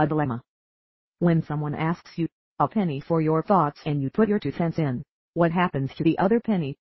A dilemma. When someone asks you a penny for your thoughts and you put your two cents in, what happens to the other penny?